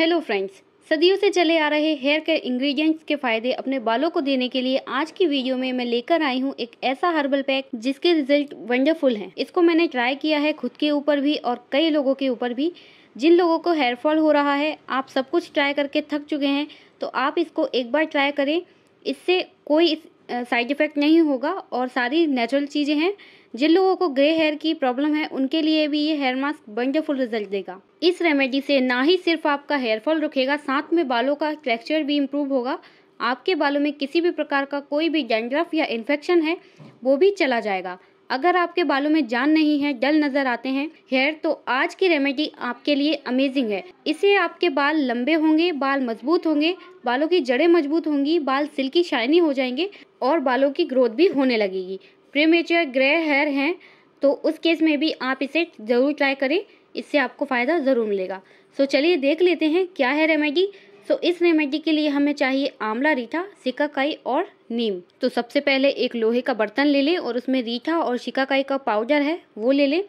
Hello friends सदियों से चले आ रहे हेयर केयर इंग्रेडिएंट्स के फ़ायदे अपने बालों को देने के लिए आज की वीडियो में मैं लेकर आई हूँ एक ऐसा हर्बल पैक जिसके रिज़ल्ट वंडरफुल हैं। इसको मैंने ट्राई किया है खुद के ऊपर भी और कई लोगों के ऊपर भी। जिन लोगों को हेयर फॉल हो रहा है, आप सब कुछ ट्राई करके थक चुके हैं तो आप इसको एक बार ट्राई करें। इससे कोई साइड इफ़ेक्ट नहीं होगा और सारी नेचुरल चीज़ें हैं। जिन लोगों को ग्रे हेयर की प्रॉब्लम है, उनके लिए भी ये हेयर मास्क वंडरफुल रिज़ल्ट देगा। इस रेमेडी से ना ही सिर्फ़ आपका हेयरफॉल रुकेगा, साथ में बालों का टेक्सचर भी इम्प्रूव होगा। आपके बालों में किसी भी प्रकार का कोई भी डेंड्रफ या इन्फेक्शन है, वो भी चला जाएगा। अगर आपके बालों में जान नहीं है, डल नज़र आते हैं हेयर तो आज की रेमेडी आपके लिए अमेजिंग है। इससे आपके बाल लंबे होंगे, बाल मज़बूत होंगे, बालों की जड़ें मज़बूत होंगी, बाल सिल्की शाइनी हो जाएँगे और बालों की ग्रोथ भी होने लगेगी। प्रीमेच्योर ग्रे हेयर हैं तो उस केस में भी आप इसे ज़रूर ट्राई करें, इससे आपको फ़ायदा ज़रूर मिलेगा। सो चलिए देख लेते हैं क्या है रेमेडी सो इस रेमेडी के लिए हमें चाहिए आंवला रीठा सिकाकाई और नीम। तो सबसे पहले एक लोहे का बर्तन ले लें और उसमें रीठा और शिकाकाई का पाउडर है वो ले लें।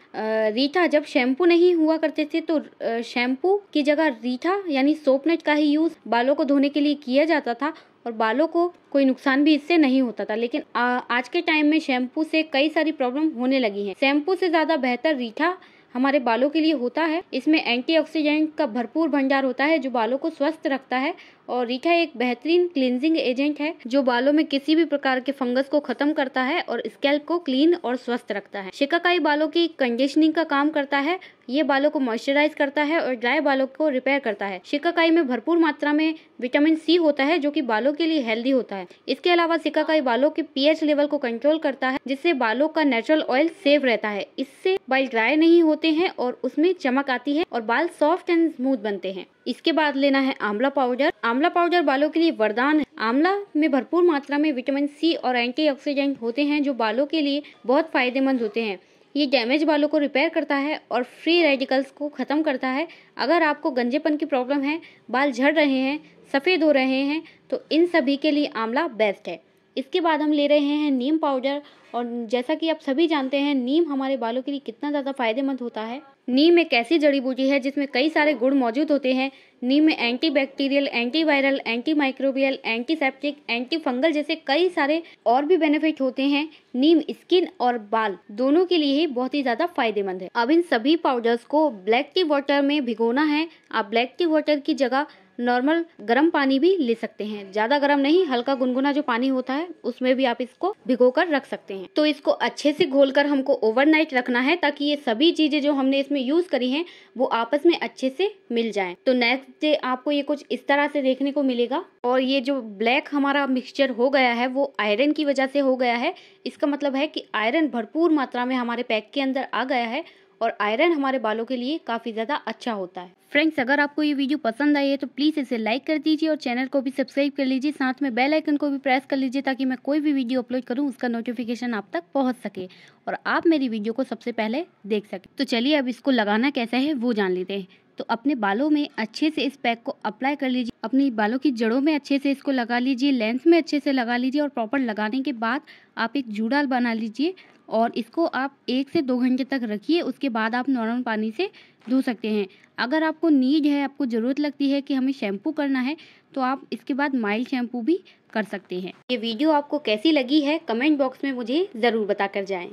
रीठा जब शैम्पू नहीं हुआ करते थे तो शैम्पू की जगह रीठा यानी सोपनेट का ही यूज़ बालों को धोने के लिए किया जाता था और बालों को कोई नुकसान भी इससे नहीं होता था। लेकिन आ, आज के टाइम में शैम्पू से कई सारी प्रॉब्लम होने लगी हैं। शैम्पू से ज़्यादा बेहतर रीठा हमारे बालों के लिए होता है। इसमें एंटीऑक्सीडेंट का भरपूर भंडार होता है, जो बालों को स्वस्थ रखता है। और रीठा एक बेहतरीन क्लिनजिंग एजेंट है, जो बालों में किसी भी प्रकार के फंगस को खत्म करता है और स्कैल्प को क्लीन और स्वस्थ रखता है। शिकाकाई बालों की कंडीशनिंग का काम करता है ये बालों को मॉइस्चराइज करता है और ड्राई बालों को रिपेयर करता है। शिकाकाई में भरपूर मात्रा में विटामिन सी होता है, जो कि बालों के लिए हेल्दी होता है। इसके अलावा शिकाकाई बालों के पीएच लेवल को कंट्रोल करता है, जिससे बालों का नेचुरल ऑयल सेफ़ रहता है। इससे बाल ड्राई नहीं होते हैं और उसमें चमक आती है और बाल सॉफ्ट एंड स्मूथ बनते हैं। इसके बाद लेना है आंवला पाउडर। आंवला पाउडर बालों के लिए वरदान है। आंवला में भरपूर मात्रा में विटामिन सी और एंटीऑक्सीडेंट होते हैं, जो बालों के लिए बहुत फ़ायदेमंद होते हैं। ये डैमेज बालों को रिपेयर करता है और फ्री रेडिकल्स को ख़त्म करता है। अगर आपको गंजेपन की प्रॉब्लम है, बाल झड़ रहे हैं, सफ़ेद हो रहे हैं तो इन सभी के लिए आंवला बेस्ट है। इसके बाद हम ले रहे हैं नीम पाउडर और जैसा कि आप सभी जानते हैं, नीम हमारे बालों के लिए कितना ज़्यादा फ़ायदेमंद होता है। नीम एक ऐसी जड़ी बूटी है जिसमें कई सारे गुण मौजूद होते हैं। नीम में anti bacterial anti viral anti microbial antiseptic anti fungal जैसे कई सारे और भी बेनिफिट होते हैं। नीम स्किन और बाल दोनों के लिए ही बहुत ही ज़्यादा फ़ायदेमंद है। अब इन सभी पाउडर्स को ब्लैक टी वाटर में भिगोना है। आप ब्लैक टी वाटर की जगह नॉर्मल गर्म पानी भी ले सकते हैं। ज़्यादा गर्म नहीं, हल्का गुनगुना जो पानी होता है, उसमें भी आप इसको भिगो कर रख सकते हैं। तो इसको अच्छे से घोल कर हमको ओवरनाइट रखना है, ताकि ये सभी चीज़ें जो हमने इसमें यूज़ करी हैं, वो आपस में अच्छे से मिल जाए। तो नेक्स्ट डे आपको ये कुछ इस तरह से देखने को मिलेगा। और ये जो ब्लैक हमारा मिक्सचर हो गया है, वो आयरन की वजह से हो गया है। इसका मतलब है कि आयरन भरपूर मात्रा में हमारे पैक के अंदर आ गया है। और आयरन हमारे बालों के लिए काफ़ी ज़्यादा अच्छा होता है। फ्रेंड्स, अगर आपको ये वीडियो पसंद आई है तो प्लीज़ इसे लाइक कर दीजिए और चैनल को भी सब्सक्राइब कर लीजिए। साथ में बेल आइकन को भी प्रेस कर लीजिए ताकि मैं कोई भी वीडियो अपलोड करूँ, उसका नोटिफिकेशन आप तक पहुँच सके और आप मेरी वीडियो को सबसे पहले देख सके। तो चलिए अब इसको लगाना कैसा है, वो जान लेते हैं। तो अपने बालों में अच्छे से इस पैक को अप्लाई कर लीजिए। अपनी बालों की जड़ों में अच्छे से इसको लगा लीजिए। लेंस में अच्छे से लगा लीजिए और प्रॉपर लगाने के बाद आप एक जूडाल बना लीजिए और इसको आप एक से दो घंटे तक रखिए। उसके बाद आप नॉर्मल पानी से धो सकते हैं। अगर आपको नीड है, आपको ज़रूरत लगती है कि हमें शैम्पू करना है तो आप इसके बाद माइल्ड शैम्पू भी कर सकते हैं। ये वीडियो आपको कैसी लगी है कमेंट बॉक्स में मुझे ज़रूर बता कर जाएँ।